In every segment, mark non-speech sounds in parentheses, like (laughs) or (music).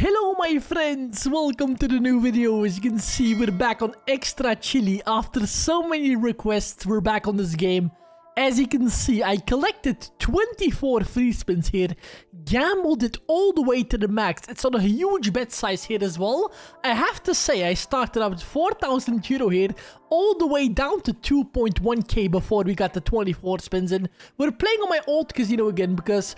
Hello my friends, welcome to the new video. As you can see, we're back on Extra Chilli. After so many requests, we're back on this game. As you can see, I collected 24 free spins here, gambled it all the way to the max. It's on a huge bet size here as well. I have to say, I started out with 4,000 euro here, all the way down to 2.1k before we got the 24 spins in. We're playing on my old casino again because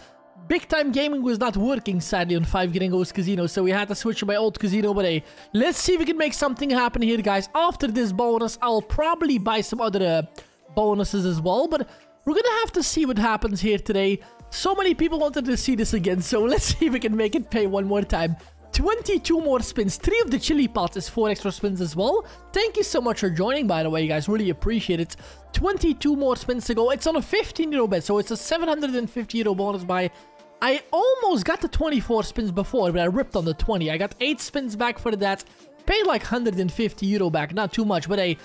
Big Time Gaming was not working, sadly, on 5 Gringos Casino, so we had to switch to my old casino, but hey, let's see if we can make something happen here, guys. After this bonus, I'll probably buy some other uh, bonuses as well, but we're gonna have to see what happens here today. So many people wanted to see this again, so (laughs) let's see if we can make it pay one more time. 22 more spins. 3 of the chili pots is 4 extra spins as well. Thank you so much for joining, by the way, guys. Really appreciate it. 22 more spins to go. It's on a 15 euro bet, so it's a 750 euro bonus buy. I almost got the 24 spins before, but I ripped on the 20. I got 8 spins back for that. Paid like 150 euro back. Not too much, but hey,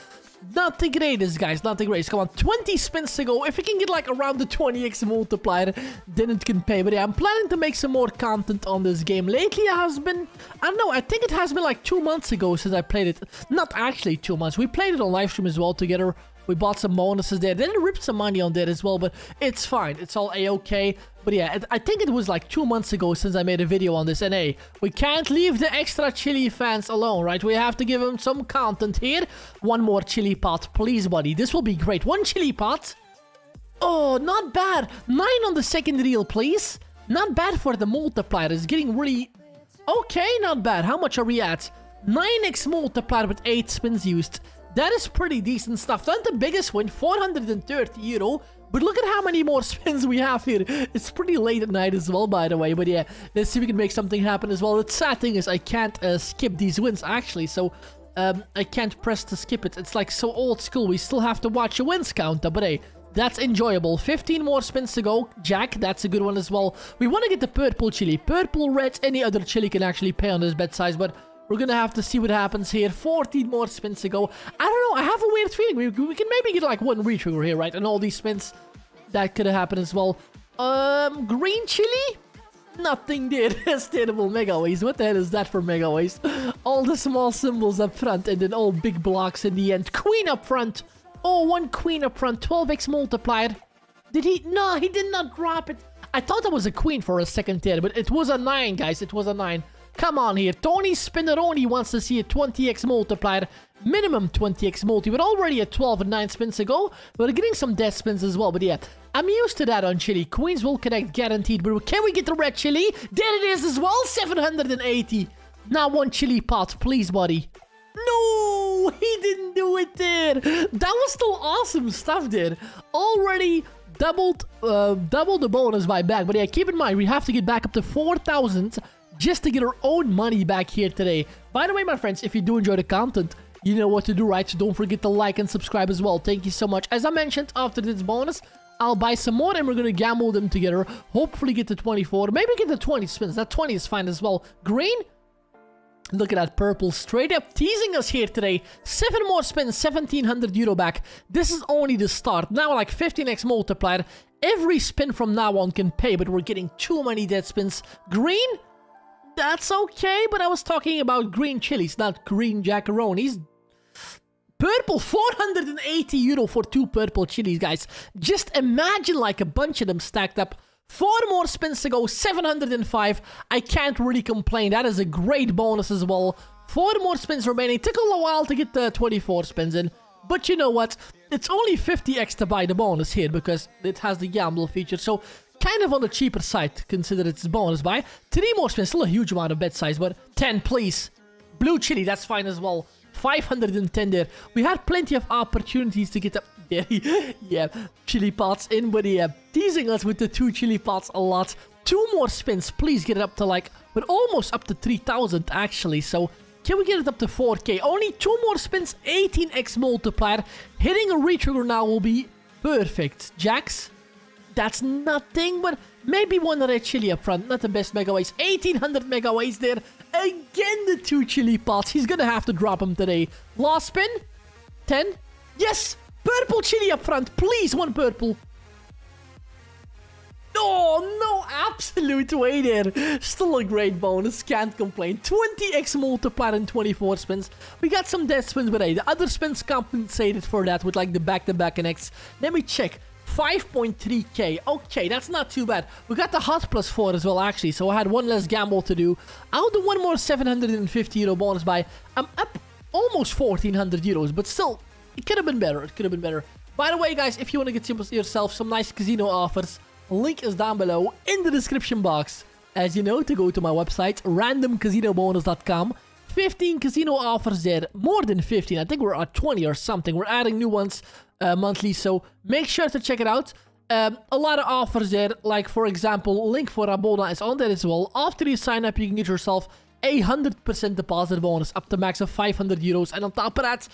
not the greatest, guys. Not the greatest. Come on, 20 spins to go. If we can get like around the 20x multiplier, then it can pay. But yeah, I'm planning to make some more content on this game. Lately, it has been... I don't know. I think it has been like two months ago since I played it. Not actually two months. We played it on livestream as well together. We bought some bonuses there. Then ripped some money on that as well, but it's fine. It's all a-okay. But yeah, I think it was like two months ago since I made a video on this. And hey, we can't leave the extra chili fans alone, right? We have to give them some content here. One more chili pot, please, buddy. This will be great. One chili pot. Oh, not bad. Nine on the second reel, please. Not bad for the multiplier. It's getting really... Okay, not bad. How much are we at? 9x multiplier with 8 spins used. That is pretty decent stuff. Not the biggest win, 430 euro. But look at how many more (laughs) spins we have here. It's pretty late at night as well, by the way. But yeah, let's see if we can make something happen as well. The sad thing is I can't uh, skip these wins, actually. So um, I can't press to skip it. It's like so old school. We still have to watch a wins counter. But hey, that's enjoyable. 15 more spins to go. Jack, that's a good one as well. We want to get the purple chili. Purple, red, any other chili can actually pay on this bet size. But we're gonna have to see what happens here. 14 more spins to go. I don't know. I have a weird feeling. We, we can maybe get like one retrigger here, right? And all these spins, that could have happened as well. Um, green chili? Nothing did. (laughs) Sustainable mega ways. What the hell is that for mega ways? All the small symbols up front and then all big blocks in the end. Queen up front. Oh, one queen up front. 12x multiplied. Did he? No, he did not drop it. I thought that was a queen for a second there, but it was a 9, guys. It was a 9. Come on here. Tony Spinneroni wants to see a 20x multiplier. Minimum 20x multi. We're already at 12 and 9 spins ago. We're getting some death spins as well. But yeah, I'm used to that on Chili. Queens will connect guaranteed. But can we get the red Chili? There it is as well. 780. Now one Chili pot, please, buddy. No, he didn't do it there. That was still awesome stuff there. Already doubled uh, double the bonus by back. But yeah, keep in mind, we have to get back up to 4,000 just to get our own money back here today. By the way, my friends, if you do enjoy the content, you know what to do, right? So don't forget to like and subscribe as well. Thank you so much. As I mentioned, after this bonus, I'll buy some more and we're to gamble them together. Hopefully get to 24. Maybe get to 20 spins. That 20 is fine as well. Green? Look at that purple straight up teasing us here today. Seven more spins, 1700 euro back. This is only the start. Now like 15x multiplier. Every spin from now on can pay, but we're getting too many dead spins. Green? That's okay, but I was talking about green chilies, not green jackaronis. Purple, 480 euro for two purple chilies, guys. Just imagine like a bunch of them stacked up. Four more spins to go, 705. I can't really complain. That is a great bonus as well. Four more spins remaining. Took a little while to get the 24 spins in. But you know what? It's only 50x to buy the bonus here because it has the gamble feature. So kind of on the cheaper side, consider it's bonus buy. Three more spins, still a huge amount of bet size, but 10, please. Blue chili, that's fine as well. 510 there. We had plenty of opportunities to get up there. (laughs) yeah, chili pots in, but yeah, teasing us with the two chili pots a lot. Two more spins, please get it up to like, we're almost up to 3000 actually, so can we get it up to 4k? Only two more spins, 18x multiplier. Hitting a retrigger now will be perfect. Jacks, that's nothing, but maybe one red chili up front. Not the best mega ways. 1800 mega there. Again, the two chili pots. He's gonna have to drop them today. Last spin. 10. Yes! Purple chili up front. Please, one purple. Oh, no absolute way there. Still a great bonus. Can't complain. 20x multiplier in 24 spins. We got some dead spins, but hey, the other spins compensated for that with like the back-to-back connects. Let me check. 5.3k. Okay, that's not too bad. We got the hot plus 4 as well, actually. So I had one less gamble to do. I'll do one more 750 euro bonus buy. I'm up almost 1400 euros, but still, it could have been better. It could have been better. By the way, guys, if you want to get yourself some nice casino offers, link is down below in the description box. As you know, to go to my website, randomcasinobonus.com. 15 casino offers there, more than 15. I think we're at 20 or something. We're adding new ones uh, monthly, so make sure to check it out. Um, a lot of offers there, like for example, link for Rabona is on there as well. After you sign up, you can get yourself a 100% deposit bonus up to max of 500 euros. And on top of that,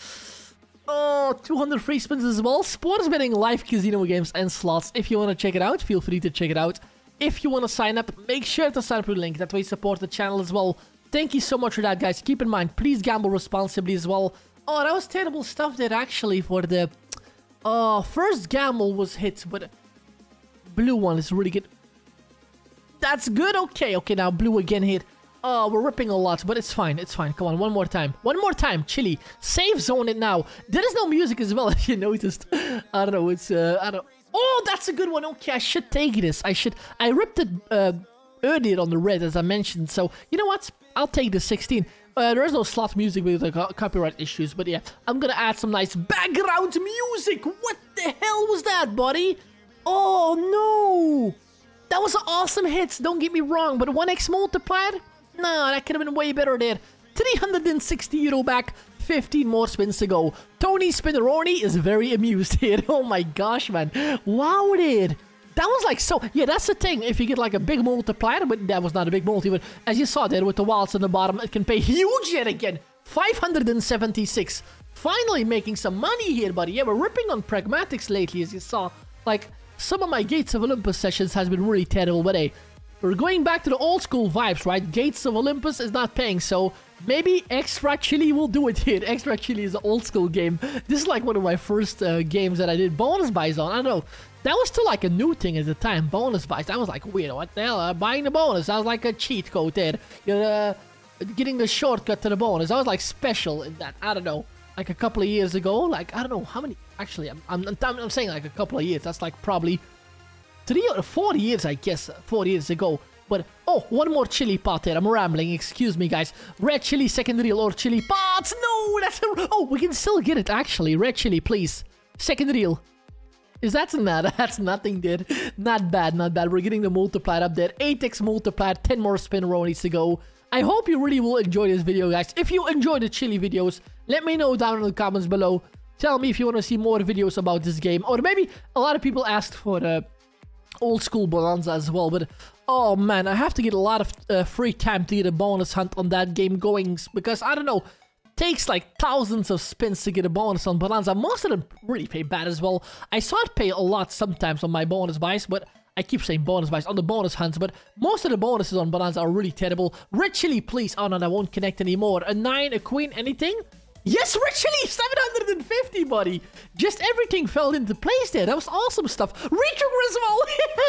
oh, 200 free spins as well. Sports betting, live casino games, and slots. If you want to check it out, feel free to check it out. If you want to sign up, make sure to sign up with link. That way support the channel as well. Thank you so much for that, guys. Keep in mind, please gamble responsibly as well. Oh, that was terrible stuff there, actually, for the... Uh, first gamble was hit, but... Blue one is really good. That's good. Okay, okay, now blue again hit. Oh, we're ripping a lot, but it's fine. It's fine. Come on, one more time. One more time. Chili. Save zone it now. There is no music as well, (laughs) if you noticed. I don't know. It's, uh, I don't... Oh, that's a good one. Okay, I should take this. I should... I ripped it, uh, earlier on the red, as I mentioned. So, you know what? I'll take the 16. Uh, there is no slot music with the copyright issues, but yeah, I'm gonna add some nice background music. What the hell was that, buddy? Oh no! That was an awesome hit, don't get me wrong, but 1x multiplied? No, that could have been way better there. 360 euro back, 15 more spins to go. Tony Spinneroni is very amused (laughs) here. Oh my gosh, man. Wow, dude. That was like so... Yeah, that's the thing. If you get like a big multiplier, but that was not a big multi, but as you saw there with the wilds on the bottom, it can pay huge yet again. 576. Finally making some money here, buddy. Yeah, we're ripping on pragmatics lately, as you saw. Like, some of my Gates of Olympus sessions has been really terrible, but hey, we're going back to the old school vibes, right? Gates of Olympus is not paying, so maybe Extra Chilli will do it here. (laughs) Extra Chilli is an old school game. This is like one of my first uh, games that I did bonus buys on. I don't know. That was still like a new thing at the time, bonus buys. I was like, weird, what the hell? Uh, buying the bonus. I was like a cheat code there. You're uh, getting the shortcut to the bonus. I was like special in that. I don't know. Like a couple of years ago. Like, I don't know how many. Actually, I'm, I'm, I'm, saying like a couple of years. That's like probably three or four years, I guess. Four years ago. But, oh, one more chili pot there. I'm rambling. Excuse me, guys. Red chili second reel or chili pots. No, that's a... Oh, we can still get it, actually. Red chili, please. Second reel. Is that's (laughs) not? That's nothing, dude. Not bad, not bad. We're getting the multiplier up there. 8x multiplier, 10 more spin rollies to go. I hope you really will enjoy this video, guys. If you enjoy the chili videos, let me know down in the comments below. Tell me if you want to see more videos about this game. Or maybe a lot of people asked for the old school Bonanza as well. But, oh man, I have to get a lot of uh, free time to get a bonus hunt on that game going. Because, I don't know, takes like thousands of spins to get a bonus on Bonanza. Most of them really pay bad as well. I saw it pay a lot sometimes on my bonus buys, but I keep saying bonus buys on the bonus hunts, but most of the bonuses on Bonanza are really terrible. Red Chili, please. Oh no, that won't connect anymore. A 9, a Queen, anything? Yes, Red Chili, (laughs) 750, buddy. Just everything fell into place there. That was awesome stuff. Retrigger as well.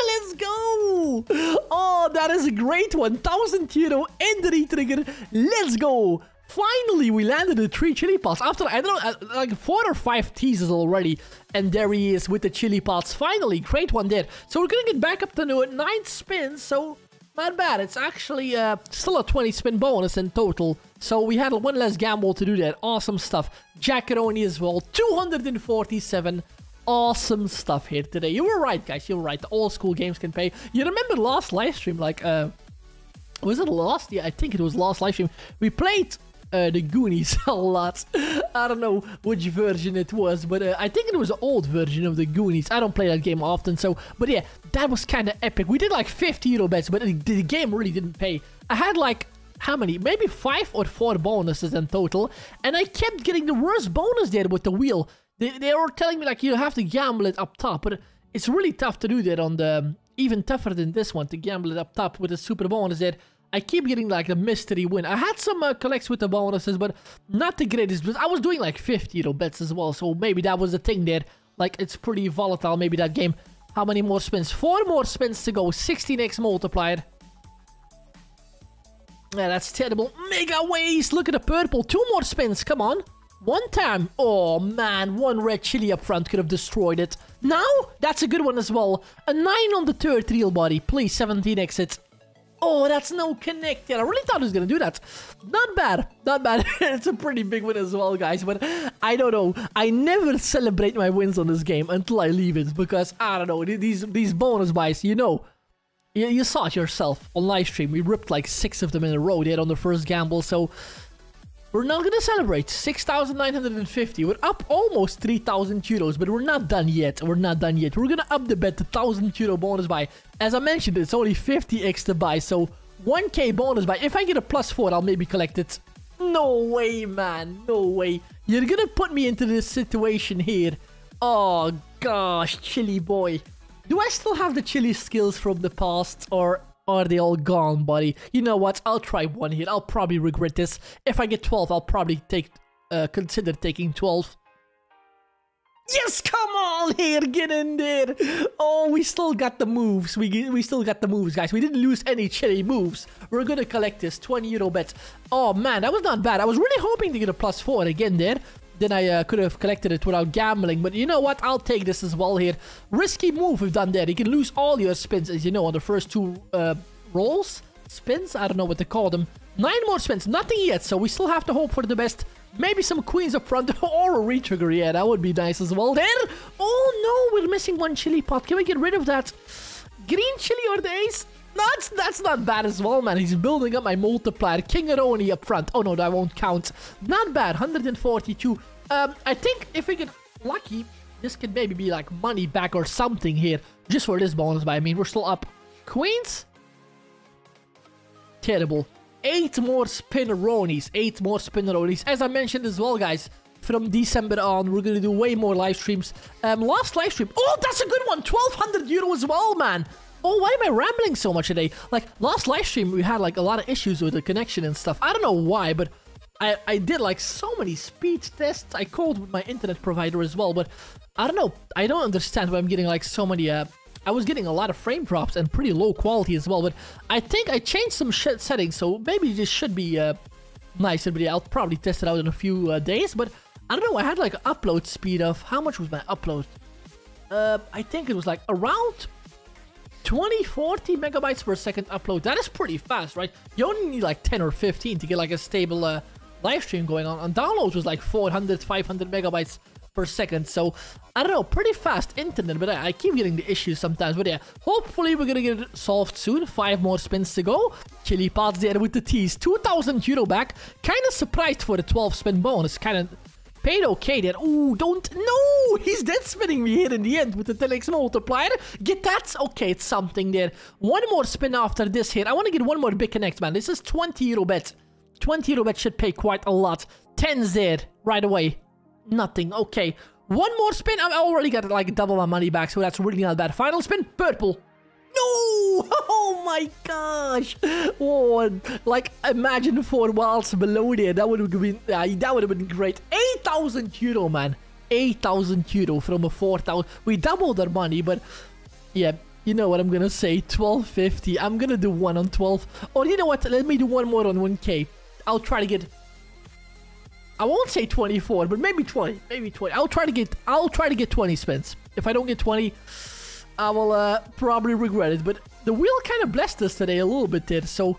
Let's go. Oh, that is a great one. 1000 euro and the retrigger. Let's go. Finally, we landed the three chili pots after, I don't know, uh, like four or five teases already. And there he is with the chili pots. Finally, great one there. So we're gonna get back up to nine spins, so not bad. It's actually uh, still a 20 spin bonus in total. So we had one less gamble to do that. Awesome stuff. Jackaroni as well. 247. Awesome stuff here today. You were right, guys. You were right. The old school games can pay. You remember last live stream, like, uh, was it last? Yeah, I think it was last live stream. We played uh, the Goonies (laughs) a lot. I don't know which version it was, but uh, I think it was an old version of the Goonies. I don't play that game often, so, but yeah, that was kind of epic. We did like 50 euro bets, but the, the game really didn't pay. I had like how many? Maybe five or four bonuses in total. And I kept getting the worst bonus there with the wheel. They, they were telling me like you have to gamble it up top. But it's really tough to do that on the... Even tougher than this one to gamble it up top with the super bonus there. I keep getting like the mystery win. I had some uh, collects with the bonuses, but not the greatest. But I was doing like 50 euro bets as well, so maybe that was the thing there. Like, it's pretty volatile, maybe that game. How many more spins? Four more spins to go. 16x multiplied. Yeah, that's terrible. Mega ways. Look at the purple. Two more spins. Come on. One time. Oh, man. One red chili up front could have destroyed it. Now, that's a good one as well. A 9 on the third reel body. Please, 17 exits. Oh, that's no connect yet. I really thought he was going to do that. Not bad. Not bad. (laughs) it's a pretty big win as well, guys. But I don't know. I never celebrate my wins on this game until I leave it. Because, I don't know, these, these bonus buys, you know. You, saw it yourself on live stream. We ripped like six of them in a row there on the first gamble. So we're not going to celebrate. 6,950. We're up almost 3,000 euros, but we're not done yet. We're not done yet. We're going to up the bet to 1,000 euro bonus buy. As I mentioned, it's only 50x to buy, so 1k bonus buy. If I get a plus 4, I'll maybe collect it. No way, man. No way. You're going to put me into this situation here. Oh, gosh, chili boy. Do I still have the chili skills from the past, or are they all gone, buddy? You know what? I'll try one here. I'll probably regret this. If I get 12, I'll probably take, uh, consider taking 12. Yes, come on here, get in there. Oh, we still got the moves. We we still got the moves, guys. We didn't lose any chili moves. We're gonna collect this 20 euro bet. Oh man, that was not bad. I was really hoping to get a plus four again there. Then I uh, could have collected it without gambling. But you know what? I'll take this as well here. Risky move we've done there. You can lose all your spins, as you know, on the first two uh, rolls. Spins? I don't know what to call them. Nine more spins. Nothing yet, so we still have to hope for the best. Maybe some queens up front (laughs) or a retrigger. Yeah, that would be nice as well. There! Oh no, we're missing one chili pot. Can we get rid of that? Green chili or the ace? That's that's not bad as well, man. He's building up my multiplier. King Aroni up front. Oh no, that won't count. Not bad. 142. Um, I think if we get lucky, this could maybe be like money back or something here. Just for this bonus, but I mean, we're still up. Queens? Terrible. Eight more spinneronis. Eight more spinneronis. As I mentioned as well, guys, from December on, we're going to do way more live streams. Um, last live stream. Oh, that's a good one. 1200 euro as well, man. Oh, why am I rambling so much today? Like, last live stream, we had, like, a lot of issues with the connection and stuff. I don't know why, but I, I did like so many speed tests. I called with my internet provider as well, but I don't know. I don't understand why I'm getting like so many. Uh, I was getting a lot of frame drops and pretty low quality as well, but I think I changed some shit settings, so maybe this should be uh, nice. But I'll probably test it out in a few uh, days. But I don't know. I had like upload speed of how much was my upload? Uh, I think it was like around 20, 40 megabytes per second upload. That is pretty fast, right? You only need like 10 or 15 to get like a stable uh, live stream going on. And downloads was like 400, 500 megabytes per second. So, I don't know, pretty fast internet, but I, I, keep getting the issues sometimes. But yeah, hopefully we're gonna get it solved soon. Five more spins to go. Chili Pots there with the tease. 2,000 euro back. Kind of surprised for the 12 spin bonus. Kind of paid okay there. Ooh, don't... No! He's dead spinning me here in the end with the 10x multiplier. Get that? Okay, it's something there. One more spin after this here. I want to get one more big connect, man. This is 20 euro bet. 20 euro bet should pay quite a lot. 10's there right away. Nothing. Okay. One more spin. I already got like double my money back, so that's really not bad. Final spin. Purple. No! (laughs) Oh my gosh! Oh, like imagine four wilds below there. That would have been uh, that would have been great. Eight thousand euro, man. Eight thousand euro from a four thousand. We doubled our money, but yeah, you know what I'm gonna say. Twelve fifty. I'm gonna do one on twelve. Or you know what? Let me do one more on one k. I'll try to get... I won't say 24, but maybe 20. Maybe 20. I'll try to get... I'll try to get 20 spins. If I don't get 20, I will uh, probably regret it. But the wheel kind of blessed us today a little bit there, so...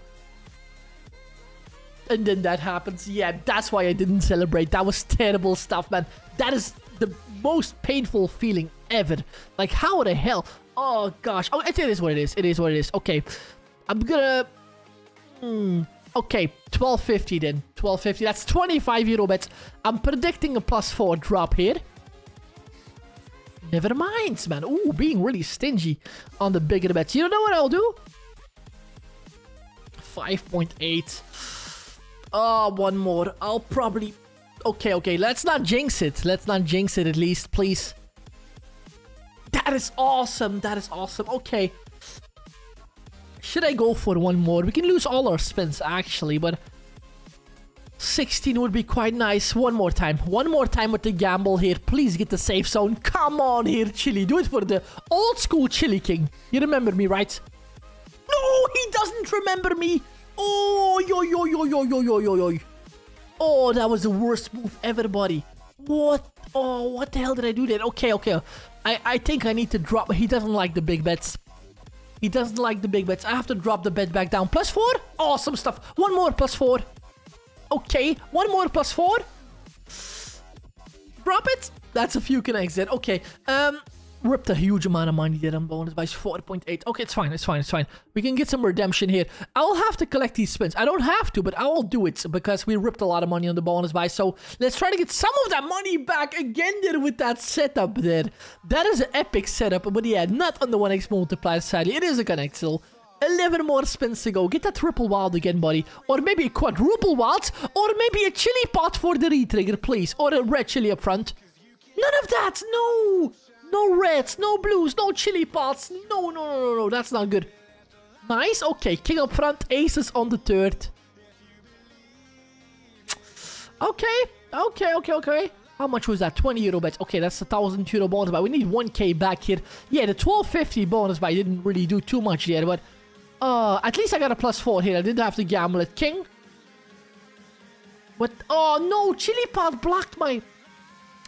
And then that happens. Yeah, that's why I didn't celebrate. That was terrible stuff, man. That is the most painful feeling ever. Like, how the hell? Oh, gosh. Oh, it is what it is. It is what it is. Okay. I'm gonna... Hmm... Okay, 1250 then. 1250. That's 25 euro bets. I'm predicting a plus 4 drop here. Never mind, man. Ooh, being really stingy on the bigger bets. You know what I'll do? 5.8. Oh, ah, one more. I'll probably... Okay, okay. Let's not jinx it. Let's not jinx it at least, please. That is awesome. That is awesome. Okay. Should I go for one more? We can lose all our spins, actually, but... 16 would be quite nice. One more time. One more time with the gamble here. Please get the safe zone. Come on here, Chili. Do it for the old school Chili King. You remember me, right? No, he doesn't remember me. Oh, yo, yo, yo, yo, yo, yo, yo, yo. Oh, that was the worst move ever, buddy. What? Oh, what the hell did I do there? Okay, okay. I, I think I need to drop. He doesn't like the big bets. He doesn't like the big bets. I have to drop the bet back down. Plus four? Awesome stuff. One more plus four. Okay, one more plus four. Drop it. That's a few connects there. Okay, um, ripped a huge amount of money there on bonus buys 4.8 okay it's fine it's fine it's fine we can get some redemption here i'll have to collect these spins i don't have to but i will do it because we ripped a lot of money on the bonus buy so let's try to get some of that money back again there with that setup there that is an epic setup but yeah not on the 1x multiplier sadly it is a connect still 11 more spins to go. Get that triple wild again, buddy. Or maybe a quadruple wild. Or maybe a chili pot for the retrigger, please. Or a red chili up front. None of that. No. No reds, no blues, no chili pots. No, no, no, no, no. That's not good. Nice. Okay, king up front, aces on the third. Okay, okay, okay, okay. How much was that? 20 euro bet. Okay, that's a 1000 euro bonus buy. We need 1k back here. Yeah, the 1250 bonus buy didn't really do too much yet, but uh, at least I got a plus 4 here. I didn't have to gamble it. King. But, oh no, Chili Pot blocked my...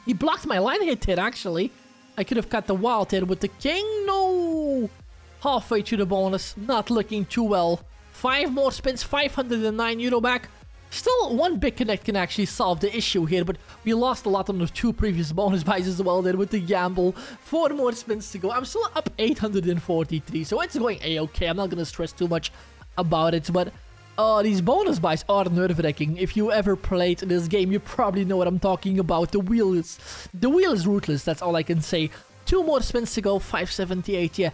He blocked my line hit here, actually. I could have cut the wild here with the king. No! Halfway to the bonus. Not looking too well. Five more spins, 509 euro back. Still, one big connect can actually solve the issue here, but we lost a lot on the two previous bonus buys as well there with the gamble. Four more spins to go. I'm still up 843, so it's going a-okay. I'm not going to stress too much about it, but Oh, these bonus buys are nerve-wracking. If you ever played this game, you probably know what I'm talking about. The wheel is... The wheel is ruthless, that's all I can say. Two more spins to go, 578, yeah.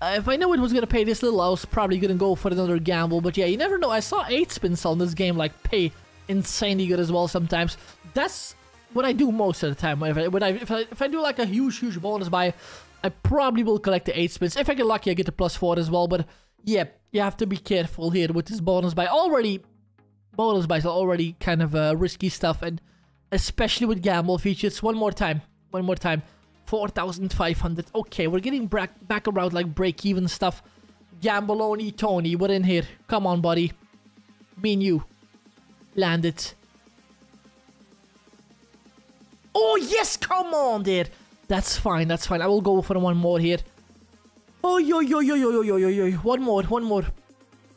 Uh, if I knew it was gonna pay this little, I was probably gonna go for another gamble. But yeah, you never know. I saw 8 spins on this game, like, pay insanely good as well sometimes. That's what I do most of the time. When I, when I, if, I, if I do like a huge, huge bonus buy, I probably will collect the 8 spins. If I get lucky, I get the plus 4 as well. But yeah, you have to be careful here with this bonus buy. Already, bonus buys are already kind of uh, risky stuff, and especially with gamble features. One more time, one more time. 4,500. Okay, we're getting back, back around like break-even stuff. Gamboloni Tony, we're in here. Come on, buddy. Me and you. Land it. Oh, yes, come on dude. That's fine, that's fine. I will go for one more here. Oh, yo, yo, yo, yo, yo, yo, yo, yo. One more, one more.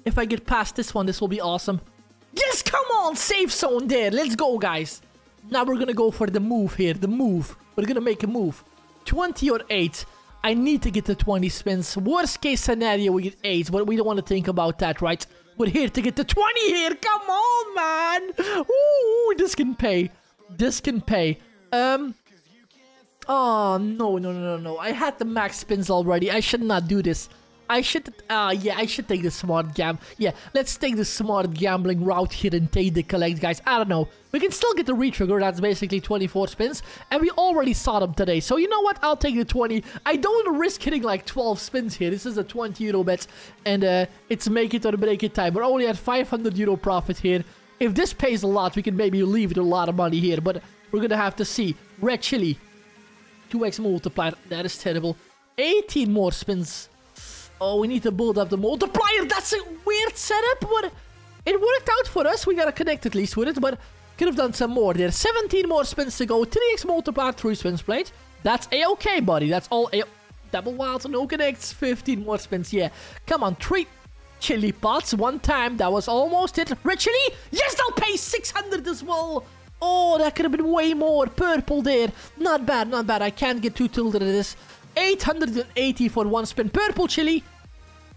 If I get past this one, this will be awesome. Yes, come on, safe zone there. Let's go, guys. Now we're gonna go for the move here, the move. We're gonna make a move. 20 or 8. I need to get the 20 spins. Worst case scenario, we get 8, but we don't want to think about that, right? We're here to get the 20 here. Come on, man. Ooh, this can pay. This can pay. Um, Oh, no, no, no, no, no. I had the max spins already. I should not do this. I should, uh, yeah, I should take the smart gam. Yeah, let's take the smart gambling route here and take the collect, guys. I don't know. We can still get the retrigger. That's basically 24 spins. And we already saw them today. So you know what? I'll take the 20. I don't want to risk hitting like 12 spins here. This is a 20 euro bet. And uh, it's make it or break it time. We're only at 500 euro profit here. If this pays a lot, we can maybe leave it a lot of money here. But we're going to have to see. Red Chili, 2x multiplier. That is terrible. 18 more spins. Oh, we need to build up the multiplier. That's a weird setup, but it worked out for us. We got to connect at least with it, but could have done some more there. 17 more spins to go. 3x multiplier, 3 spins played. That's a-okay, buddy. That's all a Double wilds, no connects. 15 more spins, yeah. Come on, 3 chili pots. One time, that was almost it. Red chili? Yes, they'll pay 600 as well. Oh, that could have been way more. Purple there. Not bad, not bad. I can't get too tilted at this. 880 for one spin. Purple chili.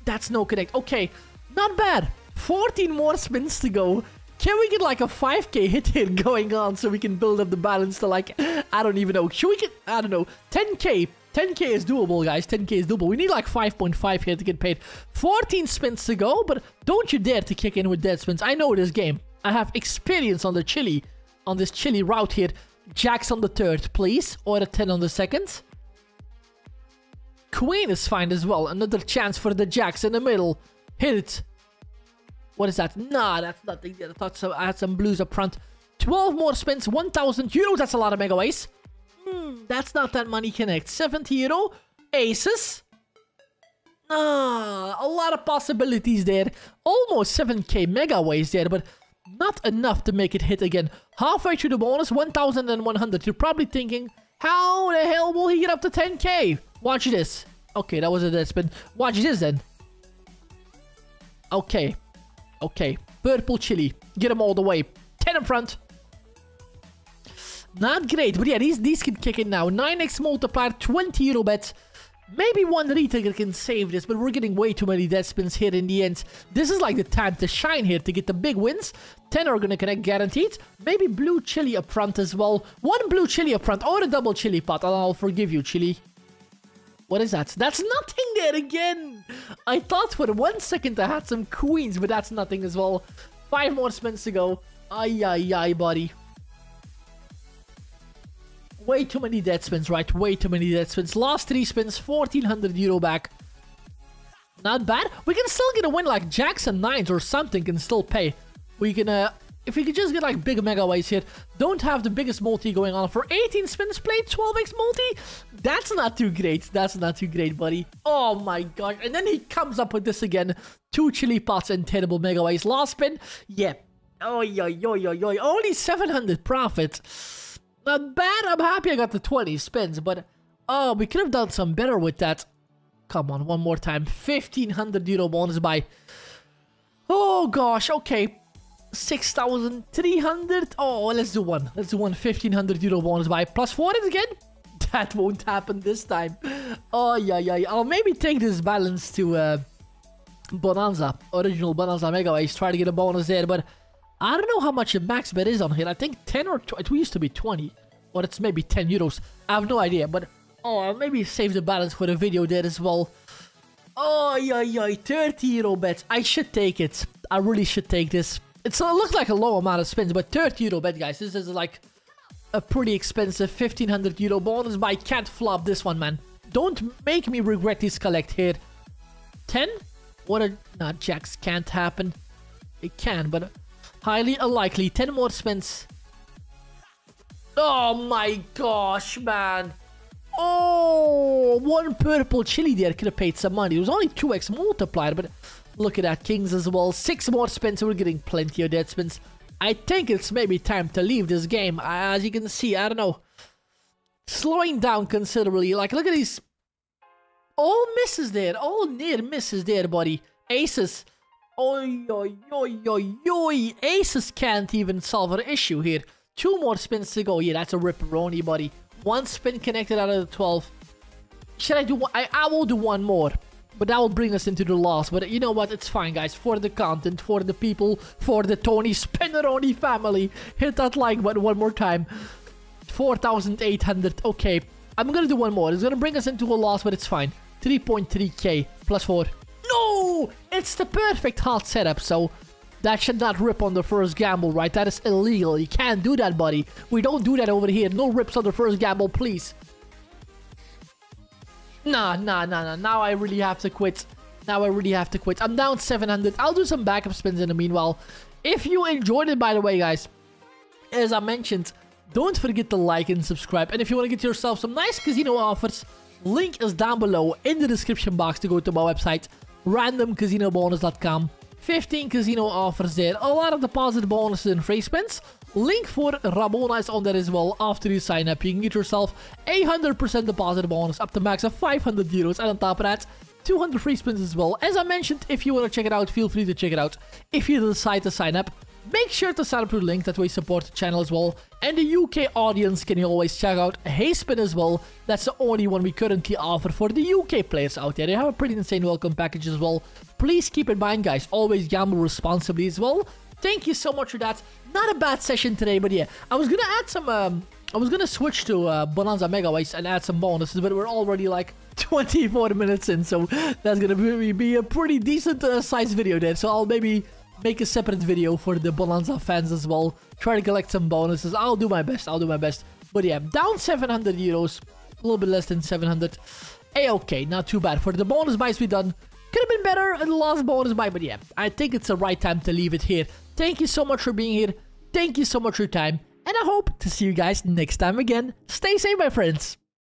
That's no connect. Okay, not bad. 14 more spins to go. Can we get like a 5k hit here (laughs) going on so we can build up the balance to like, I don't even know. Should we get, I don't know, 10k? 10k is doable, guys. 10k is doable. We need like 5.5 here to get paid. 14 spins to go, but don't you dare to kick in with dead spins. I know this game. I have experience on the chili on this chili route here. Jacks on the third, please. Or a 10 on the second. Queen is fine as well. Another chance for the jacks in the middle. Hit it. What is that? Nah, that's nothing. I thought so. I had some blues up front. 12 more spins, 1,000 euros. That's a lot of mega ways. Hmm, that's not that money connect. 70 euro. Aces. Ah, a lot of possibilities there. Almost 7k mega ways there, but not enough to make it hit again. Halfway through the bonus, 1,100. You're probably thinking, how the hell will he get up to 10k? Watch this. Okay, that was a dead spin. Watch this then. Okay. Okay. Purple chili. Get him all the way. 10 in front. Not great, but yeah, these, these can kick in now. 9x multiplier, 20 euro bet. Maybe one retrigger can save this, but we're getting way too many dead spins here in the end. This is like the time to shine here to get the big wins. 10 are gonna connect guaranteed. Maybe blue chili up front as well. One blue chili up front or a double chili pot and I'll forgive you, chili. What is that? That's nothing there again. I thought for one second I had some queens, but that's nothing as well. Five more spins to go. Ay, ay, ay, buddy. Way too many dead spins, right? Way too many dead spins. Last three spins, 1400 euro back. Not bad. We can still get a win like jacks and nines or something can still pay. We can, uh, if we could just get like big mega ways here, don't have the biggest multi going on. For 18 spins played, 12x multi, that's not too great. That's not too great, buddy. Oh my gosh. And then he comes up with this again. Two chili pots and terrible mega ways. Last spin, yeah. Oh, yo, yo, yo, yo. Only 700 profit. Not bad. I'm happy I got the 20 spins, but oh, we could have done some better with that. Come on, one more time. 1500 euro bonus buy. Oh gosh, okay. 6,300. Oh, let's do one. Let's do one 1500 euro bonus buy. Plus four it again? (laughs) That won't happen this time. Oh, yeah, yeah, yeah. I'll maybe take this balance to uh, Bonanza. Original Bonanza Mega Ways. Try to get a bonus there, but I don't know how much a max bet is on here. I think 10 or it used to be 20. Or it's maybe 10 euros. I have no idea. But, oh, maybe save the balance for the video there as well. Oh, yeah, yeah, 30 euro bet. I should take it. I really should take this. It's, it looks like a low amount of spins, but 30 euro bet, guys. This is like a pretty expensive 1500 euro bonus, but I can't flop this one, man. Don't make me regret this collect here. 10? What a... Not jacks can't happen. It can, but Highly unlikely. 10 more spins. Oh my gosh, man. Oh, one purple chili there could have paid some money. It was only 2x multiplier, but look at that. Kings as well. Six more spins. We're getting plenty of dead spins. I think it's maybe time to leave this game. As you can see, I don't know. Slowing down considerably. Like, look at these. All misses there. All near misses there, buddy. Aces. Oi, oi, oi, oi, oi. Aces can't even solve an issue here. Two more spins to go. Yeah, that's a ripperoni, buddy. One spin connected out of the 12. Should I do one? I, I will do one more. But that will bring us into the loss. But you know what? It's fine, guys. For the content, for the people, for the Tony Spinneroni family. Hit that like button one more time. 4,800. Okay. I'm gonna do one more. It's gonna bring us into a loss, but it's fine. 3.3k plus 4. No! It's the perfect hot setup, so that should not rip on the first gamble, right? That is illegal. You can't do that, buddy. We don't do that over here. No rips on the first gamble, please. Nah, nah, nah, nah. Now I really have to quit. Now I really have to quit. I'm down 700. I'll do some backup spins in the meanwhile. If you enjoyed it, by the way, guys, as I mentioned, don't forget to like and subscribe. And if you want to get yourself some nice casino offers, link is down below in the description box to go to my website randomcasinobonus.com. 15 casino offers there, a lot of deposit bonuses and free spins. Link for Rabona is on there as well. After you sign up, you can get yourself a 100% deposit bonus up to max of 500 euros. And on top of that, 200 free spins as well. As I mentioned, if you want to check it out, feel free to check it out. If you decide to sign up, Make sure to sign up to the link, that way support the channel as well. And the UK audience can always check out HeySpin as well. That's the only one we currently offer for the UK players out there. They have a pretty insane welcome package as well. Please keep in mind, guys, always gamble responsibly as well. Thank you so much for that. Not a bad session today, but yeah, I was gonna add some, um, I was gonna switch to uh, Bonanza Mega Ways and add some bonuses, but we're already like (laughs) 24 minutes in, so that's gonna be, be a pretty decent uh, sized video there. So I'll maybe make a separate video for the Bonanza fans as well. Try to collect some bonuses. I'll do my best. I'll do my best. But yeah, down 700 euros. A little bit less than 700. Hey, okay, not too bad. For the bonus buys we done, Could have been better in the last bonus buy, but yeah, I think it's the right time to leave it here. Thank you so much for being here. Thank you so much for your time. And I hope to see you guys next time again. Stay safe, my friends.